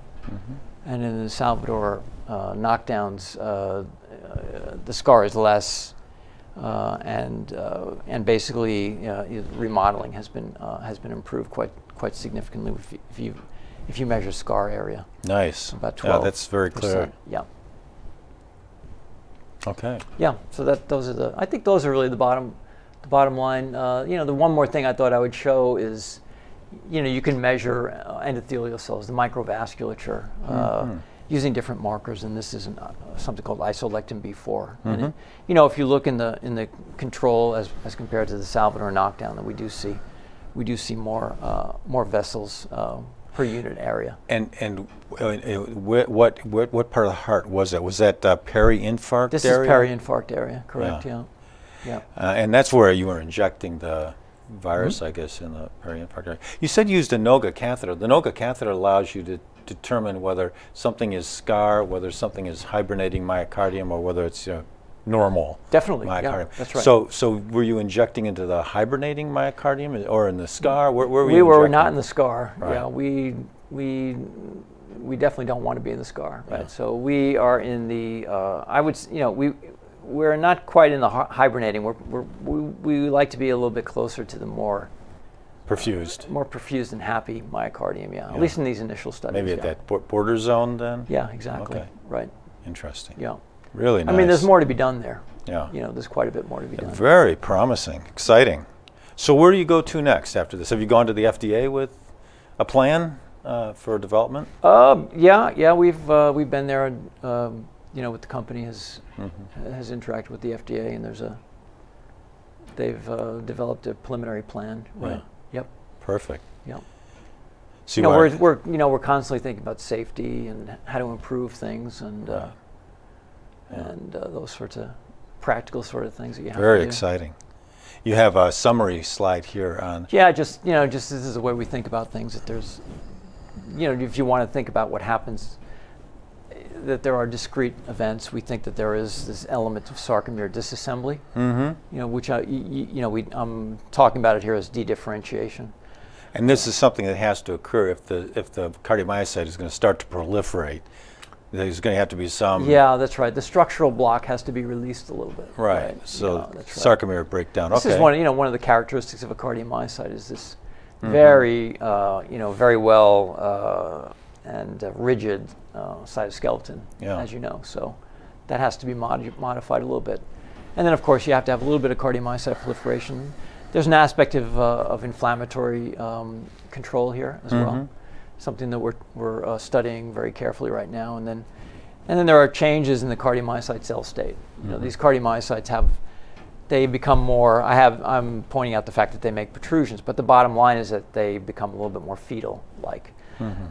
and in the Salvador uh, knockdowns, uh, uh, the scar is less, uh, and uh, and basically uh, remodeling has been uh, has been improved quite quite significantly if you, if you if you measure scar area, Nice. about Yeah, twelve. that's very clear. Yeah. Okay. Yeah, so that those are the. I think those are really the bottom, the bottom line. Uh, you know, the one more thing I thought I would show is, you know, you can measure endothelial cells, the microvasculature, uh, Mhm. Using different markers, and this is an, uh, something called isolectin B4. And Mhm. it, you know, if you look in the in the control as as compared to the Salvador knockdown, that we do see, we do see more uh, more vessels uh, per unit area. And and uh, uh, wh- what what what part of the heart was that? Was that uh, peri-infarct This area? is peri-infarct area, correct? Yeah. Yeah. Yeah. Uh, and that's where you were injecting the virus, Mm-hmm. I guess, in the peri-infarct area. You said you used a NOGA catheter. The NOGA catheter allows you to determine whether something is scar, whether something is hibernating myocardium, or whether it's you know, normal Definitely. Yeah, myocardium. that's right. So, so were you injecting into the hibernating myocardium or in the scar? Where, where were we you were not in the scar. Right. Yeah, we we we definitely don't want to be in the scar, right? Yeah. So we are in the. Uh, I would, you know, we we're not quite in the hi- hibernating. We're, we're we we like to be a little bit closer to the more perfused. more perfused and happy myocardium. Yeah, Yeah. at least in these initial studies. Maybe at yeah. that border zone then? Yeah, exactly. Okay. Right. Interesting. Yeah. Really nice. I mean, there's more to be done there. Yeah. You know, there's quite a bit more to be done. Very promising, exciting. So where do you go to next after this? Have you gone to the FDA with a plan uh, for development? Um, yeah, yeah, we've uh, we've been there. and, Um, you know, with the company has Mm-hmm. has interacted with the FDA, and there's a they've uh, developed a preliminary plan. Right. Yep. Perfect. Yep. So You know, we're, we're you know we're constantly thinking about safety and how to improve things and uh, Yeah. and uh, those sorts of practical sort of things that you have very to do. exciting. You have a summary slide here on. Yeah, just you know, just this is the way we think about things. That there's, you know, if you want to think about what happens, that there are discrete events. We think that there is this element of sarcomere disassembly. Mm-hmm. You know, which I, you know, we I'm talking about it here as dedifferentiation. And this is something that has to occur if the if the cardiomyocyte is going to start to proliferate. There's going to have to be some. Yeah, that's right. The structural block has to be released a little bit. Right. So Yeah, right. sarcomere breakdown. This okay. is one, you know, one of the characteristics of a cardiomyocyte is this Mm-hmm. very, uh, you know, very well uh, and uh, rigid uh, cytoskeleton, Yeah. as you know. So that has to be modi- modified a little bit. And then, of course, you have to have a little bit of cardiomyocyte proliferation. There's an aspect of, uh, of inflammatory um, control here as Mm-hmm. well, something that we're, we're uh, studying very carefully right now. And then, and then there are changes in the cardiomyocyte cell state. You Mm-hmm. know, these cardiomyocytes have they become more i have i'm pointing out the fact that they make protrusions but the bottom line is that they become a little bit more fetal like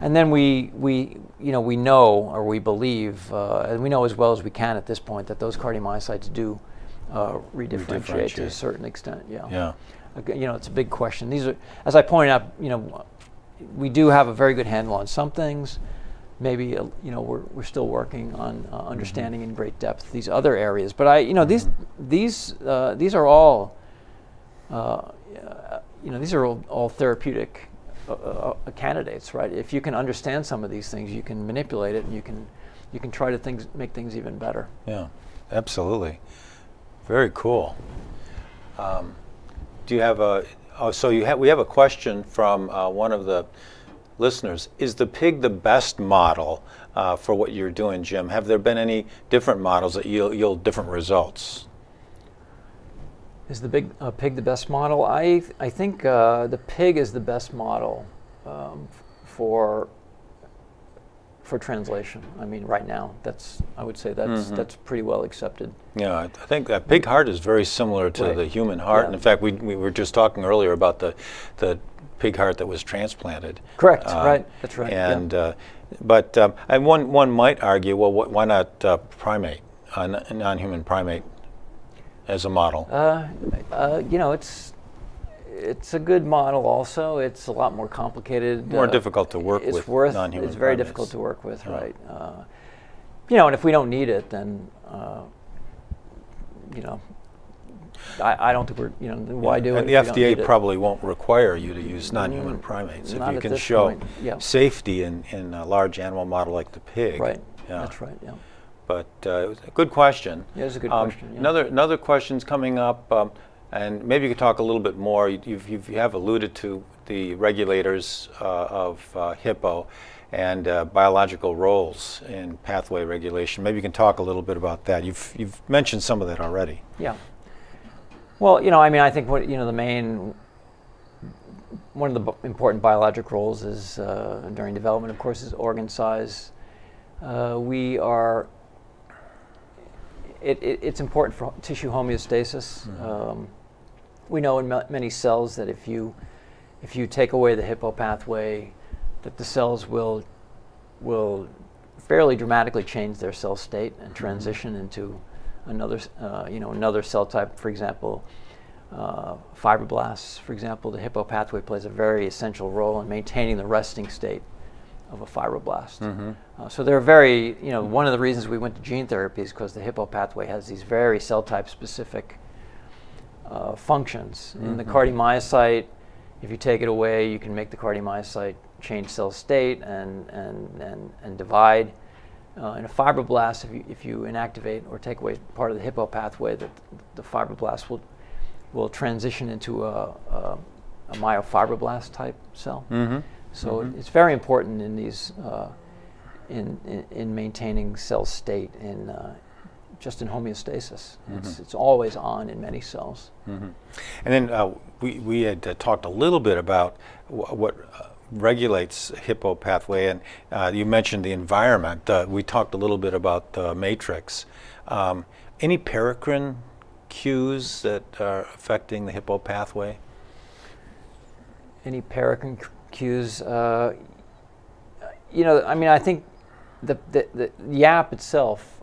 and then we we you know we know or we believe uh, and we know as well as we can at this point that those cardiomyocytes do uh, redifferentiate to a certain extent yeah. Yeah. You know it's a big question. These are as i pointed out you know we do have a very good handle on some things. Maybe uh, you know we're, we're still working on uh, understanding in great depth these other areas. But i you know these these uh, these are all uh, you know these are all, all therapeutic uh, uh, uh, candidates right? If you can understand some of these things you can manipulate it and you can you can try to things make things even better. Yeah. Absolutely. Very cool. Um, do you have a? Oh, so you have. We have a question from uh, one of the listeners. Is the pig the best model uh, for what you're doing, Jim? Have there been any different models that yield, yield different results? Is the big uh, pig the best model? I I think uh, the pig is the best model um, for for translation. I mean, right now, that's I would say that's Mm-hmm. that's pretty well accepted. Yeah, I I think a pig heart is very similar to Right. the human heart. Yeah. And in fact, we, we were just talking earlier about the, the pig heart that was transplanted. Correct. Uh, right. That's right. yeah. And uh, but um, and one one might argue, well, wh- why not uh, primate, a non-human primate, as a model? Uh, uh, you know, it's it's a good model. Also, it's a lot more complicated. More uh, difficult to work it's with worth, It's very primates. difficult to work with, Yeah. right? Uh, you know, and if we don't need it, then uh, you know, I, I don't think we're you know why do it? and the we don't need FDA it? probably won't require you to use non-human Mm, primates if you can show yeah. safety in, in a large animal model like the pig. Right. Yeah. That's right. Yeah. But uh, it was a good question. Yeah, it's a good Um, question, yeah. Another another question's coming up, um, and maybe you could talk a little bit more. You- You've, you've, you have alluded to the regulators uh, of uh, HIPPO and uh, biological roles in pathway regulation. Maybe you can talk a little bit about that. You've you've mentioned some of that already. Yeah. Well, you know, I mean, I think what you know the main one of the important biologic roles is uh, during development, of course, is organ size. Uh, we are. It, it, it's important for tissue homeostasis. Um, we know in ma- many cells that if you if you take away the hippo pathway, that the cells will will fairly dramatically change their cell state and transition into another uh, you know another cell type. For example, uh, fibroblasts. For example, the hippo pathway plays a very essential role in maintaining the resting state of a fibroblast. Uh, so they're very you know one of the reasons we went to gene therapy is because the hippo pathway has these very cell type specific uh, functions. In the cardiomyocyte, if you take it away, you can make the cardiomyocyte change cell state and, and, and, and divide. Uh, in a fibroblast, if you, if you inactivate or take away part of the hippo pathway, the, the fibroblast will, will transition into a, a, a myofibroblast type cell. Mm-hmm. So it- it's very important in these, uh, in, in, in maintaining cell state in, uh, just in homeostasis. It's, it's always on in many cells. And then uh, we, we had uh, talked a little bit about wh- what uh, regulates hippo pathway, and uh, you mentioned the environment. Uh, we talked a little bit about the matrix. Um, any paracrine cues that are affecting the hippo pathway? Any paracrine cues? Uh, you know, I mean, I think the, the, the YAP itself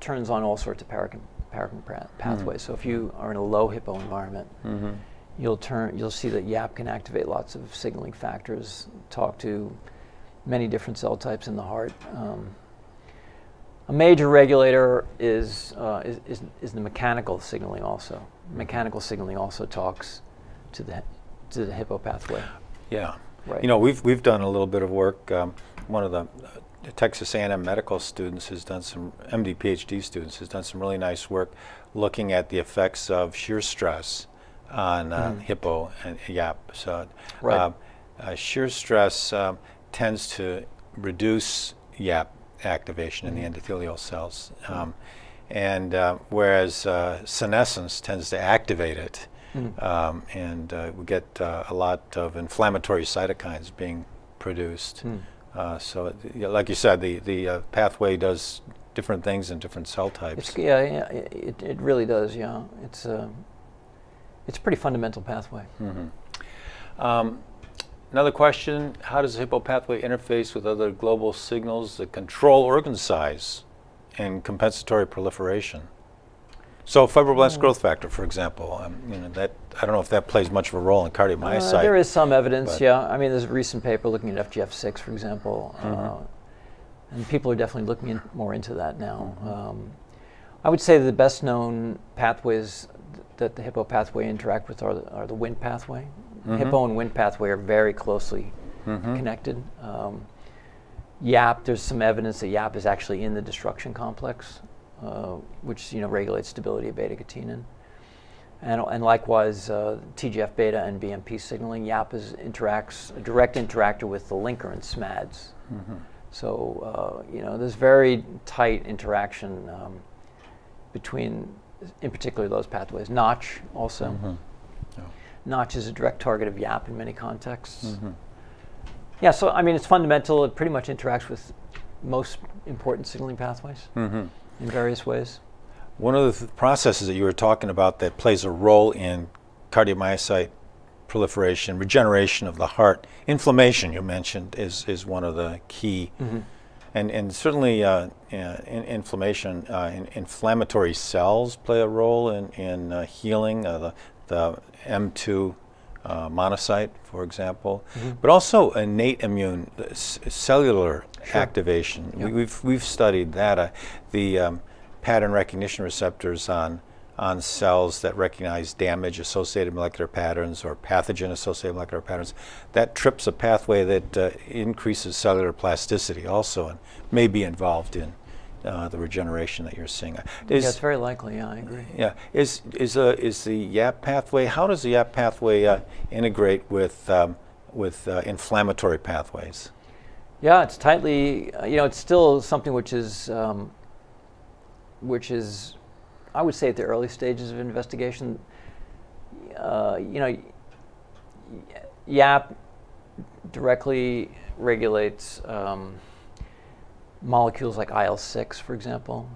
turns on all sorts of paracrine, paracrine pathways. So if you are in a low hippo environment, you'll turn, you'll see that YAP can activate lots of signaling factors, talk to many different cell types in the heart. Um, a major regulator is, uh, is, is, is the mechanical signaling also. Mechanical signaling also talks to the, to the hippo pathway. Yeah. Right. You know, we've, we've done a little bit of work. Um, one of the Texas A&M medical students has done some MD PhD students has done some really nice work looking at the effects of shear stress on uh, hippo and yap. So, Right. uh, uh, shear stress um, tends to reduce yap activation in the endothelial cells, um, and uh, whereas uh, senescence tends to activate it, um, and uh, we get uh, a lot of inflammatory cytokines being produced. Uh, so, it- like you said, the the uh, pathway does different things in different cell types. It's, yeah, yeah, it, it really does. Yeah, it's a it's a pretty fundamental pathway. Um, another question: How does the hippo pathway interface with other global signals that control organ size and compensatory proliferation? So, fibroblast growth factor, for example, um, you know that I don't know if that plays much of a role in cardiomyocyte. Uh, there is some evidence, yeah. I mean, there's a recent paper looking at FGF6, for example, uh, and people are definitely looking in, more into that now. Um, I would say the best known pathways th- that the hippo pathway interact with are the, are the Wnt pathway. Hippo and Wnt pathway are very closely connected. Um, YAP, there's some evidence that YAP is actually in the destruction complex, uh, which you know regulates stability of beta-catenin. And, and likewise, uh, TGF beta and BMP signaling, YAP is interacts a direct interactor with the linker and SMADs. So uh, you know, there's very tight interaction um, between, in particular, those pathways. Notch also. Yeah. Notch is a direct target of YAP in many contexts. Yeah, so I mean, it's fundamental. It pretty much interacts with most important signaling pathways in various ways. One of the th- processes that you were talking about that plays a role in cardiomyocyte proliferation, regeneration of the heart, inflammation you mentioned is, is one of the key. And, and certainly uh, in, inflammation, uh, in, inflammatory cells play a role in, in uh, healing, uh, the, the M2 uh, monocyte, for example, but also innate immune uh, s- cellular activation. We, we've, we've studied that. Uh, the um, pattern recognition receptors on on cells that recognize damage associated molecular patterns or pathogen associated molecular patterns that trips a pathway that uh, increases cellular plasticity also and may be involved in uh, the regeneration that you're seeing. Is, yeah, it's very likely. Yeah, I agree. yeah, is is uh, is the YAP pathway? How does the YAP pathway uh, integrate with um, with uh, inflammatory pathways? Yeah, it's tightly. You know, it's still something which is, um, which is, I would say, at the early stages of investigation. Uh, you know, YAP directly regulates um, molecules like IL six, for example.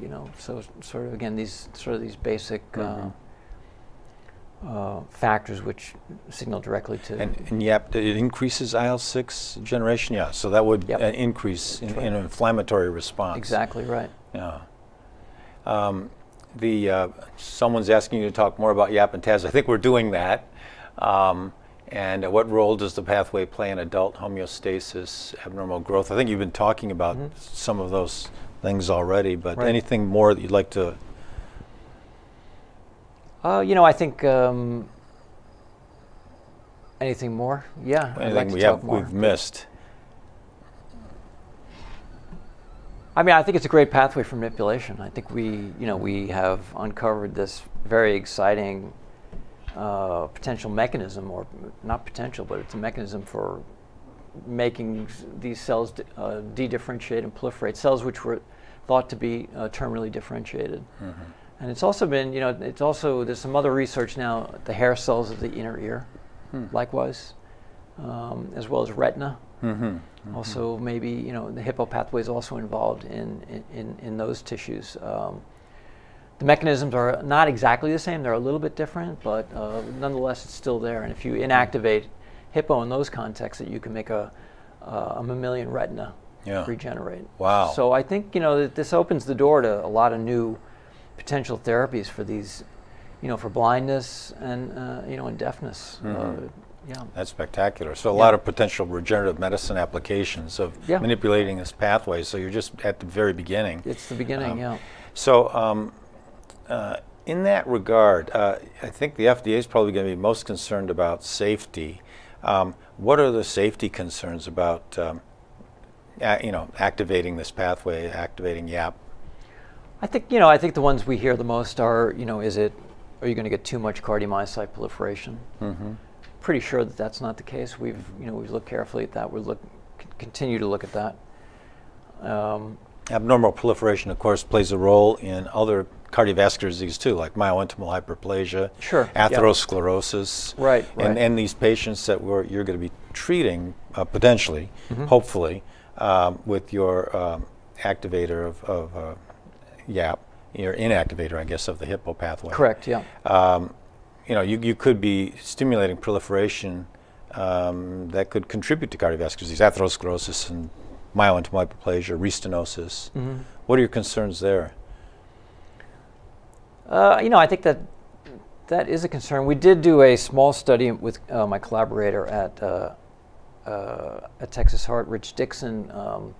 You know, so sort of again these sort of these basic. Uh, uh, factors which signal directly to And, and YAP it increases IL six generation. Yeah, so that would Yep. uh, increase in, right. in inflammatory response. exactly right. Yeah. Um, the uh, someone's asking you to talk more about YAP and TAZ. I think we're doing that. Um, and what role does the pathway play in adult homeostasis, abnormal growth? I think you've been talking about some of those things already, but Mm-hmm. Right. anything more that you'd like to? Uh, you know, I think um, anything more? Yeah, I'd Anything like to we have we've missed? I mean, I think it's a great pathway for manipulation. I think we, you know, we have uncovered this very exciting uh, potential mechanism, or not potential, but it's a mechanism for making these cells uh, de-differentiate and proliferate cells which were thought to be uh, terminally differentiated. And it's also been, you know, it's also there's some other research now the hair cells of the inner ear, likewise, um, as well as retina. Also, maybe you know the hippo pathway is also involved in in, in, those tissues. Um, the mechanisms are not exactly the same; they're a little bit different, but uh, nonetheless, it's still there. And if you inactivate hippo in those contexts, that you can make a uh, a mammalian retina Yeah. regenerate. Wow. So I think you know that this opens the door to a lot of new potential therapies for these, you know, for blindness and uh, you know and deafness. Uh, yeah. That's spectacular. So a Yeah. lot of potential regenerative medicine applications of Yeah. manipulating this pathway. So you're just at the very beginning. It's the beginning. Um, yeah. So, um, uh, in that regard, uh, I think the FDA is probably going to be most concerned about safety. Um, what are the safety concerns about um, you know, activating this pathway, activating YAP? I think you know. I think the ones we hear the most are you know, is it are you going to get too much cardiomyocyte proliferation? Mm-hmm. Pretty sure that that's not the case. We've you know we've looked carefully at that. We look continue to look at that. Um, Abnormal proliferation, of course, plays a role in other cardiovascular disease too, like myointimal hyperplasia, Sure, yeah. atherosclerosis. Right, And, right. and these patients that we're, you're going to be treating uh, potentially, Mm-hmm. hopefully, um, with your um, activator of, of uh, YAP, your inactivator, I guess, of the hippo pathway. correct. Yeah. Um, you know, you, you could be stimulating proliferation um, that could contribute to cardiovascular disease, atherosclerosis and myointimal hyperplasia, restenosis. Mhm. What are your concerns there? Uh, you know, I think that that is a concern. We did do a small study with uh, my collaborator at uh, uh, at Texas Heart, Rich Dixon, um,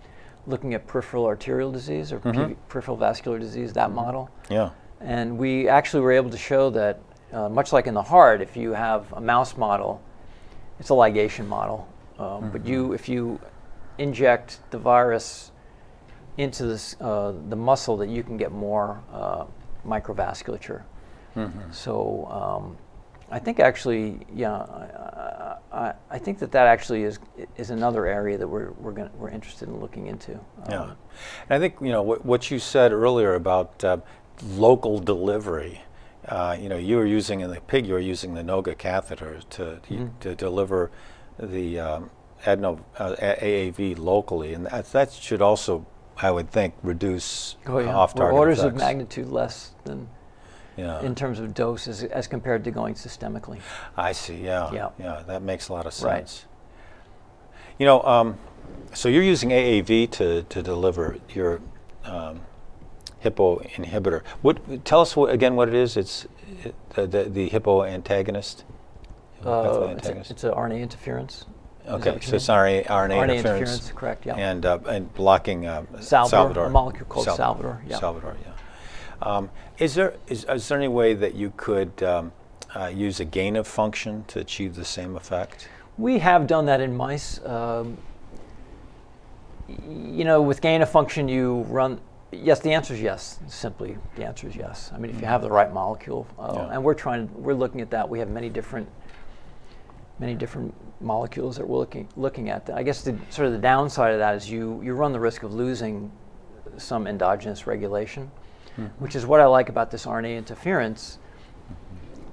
looking at peripheral arterial disease or Mhm. PV peripheral vascular disease, that model. Yeah. And we actually were able to show that, uh, much like in the heart, if you have a mouse model, it's a ligation model. Um, But you, if you inject the virus into this, uh, the muscle, that you can get more uh, microvasculature. Mm-hmm. So um, I think actually, yeah, I, I, I think that that actually is is another area that we're we're going we're interested in looking into. Yeah. Um, And I think, you know, what, what you said earlier about uh, local delivery, uh, you know, you were using in the pig, you were using the NOGA catheter to, Mhm. to deliver the um, adeno, uh, AAV locally. And that, that should also, I would think, reduce Oh yeah, off-target orders of magnitude less than Yeah. in terms of dose as, compared to going systemically. I see. Yeah. Yeah. Yeah. That makes a lot of sense. Right. sense. You know, um, so you're using AAV to, to deliver your um, hippo inhibitor. What? Tell us what, again what it is. It's the, the the hippo antagonist. Uh, Pathway it's, a, antagonist. it's a RNA interference. Okay, so it's? RNA, RNA, RNA interference, interference, correct, yeah. and uh, and blocking uh, Salvador, a molecule called Salvador, yeah. Salvador, yeah. Um, is there is, is there any way that you could um, uh, use a gain of function to achieve the same effect? We have done that in mice. Um, you know, with gain of function, you run. Yes, the answer is yes. Simply, the answer is yes. I mean, if you have the right molecule, uh, Yeah. and we're trying, we're looking at that. We have many different, many different molecules that we're looking looking at. I guess the sort of the downside of that is you you run the risk of losing some endogenous regulation, which is what I like about this RNA interference.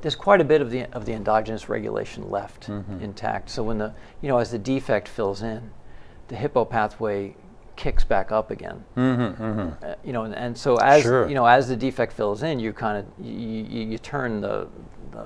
There's quite a bit of the of the endogenous regulation left Mhm. intact. So when the you know as the defect fills in, the hippo pathway kicks back up again. Mm-hmm, mm-hmm. Uh, you know, and, and so as Sure. you know, as the defect fills in, you kind of you, you, you turn the the,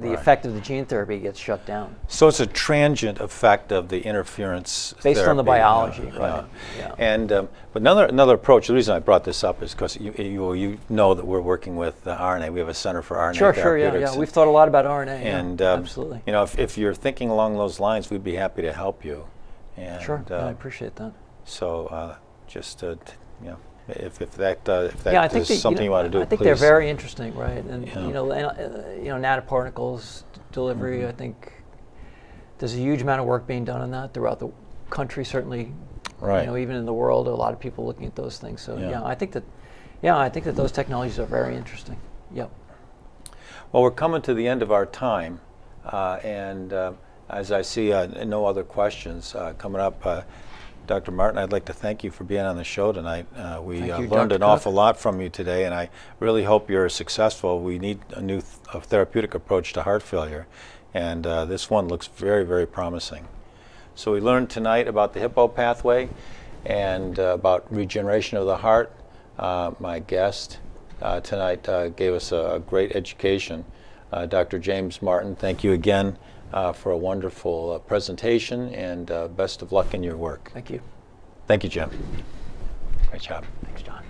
the Right. effect of the gene therapy gets shut down. So it's a transient effect of the interference. Based on the biology, yeah, right, yeah. yeah. And um, but another another approach. The reason I brought this up is because you, you you know that we're working with uh, RNA. We have a center for RNA Sure, sure, yeah, yeah. We've thought a lot about RNA. yeah, and um, absolutely. You know, if, if you're thinking along those lines, we'd be happy to help you. And, Sure, yeah, uh, I appreciate that. So uh, just uh, t- you know, if, if that uh, if that yeah, I is think that, something you, know, want to do, I think please. they're very interesting, right? And Yeah. you know, and, uh, you know, nanoparticles delivery. Mhm. I think there's a huge amount of work being done on that throughout the country. Certainly, Right. you know, even in the world, a lot of people looking at those things. So Yeah. yeah, I think that, yeah, I think that those technologies are very interesting. Yep. Well, we're coming to the end of our time, uh, and uh, as I see uh, no other questions uh, coming up, uh, Dr. Martin, I'd like to thank you for being on the show tonight. Uh, we uh, you, learned Dr. an Cook. awful lot from you today, and I really hope you're successful. We need a new th- a therapeutic approach to heart failure, and uh, this one looks very, very promising. So we learned tonight about the hippo pathway and uh, about regeneration of the heart. Uh, my guest uh, tonight uh, gave us a, a great education. Uh, Dr. James Martin, thank you again uh, for a wonderful uh, presentation and uh, best of luck in your work. Thank you. Thank you, Jim. Great job. Thanks, John.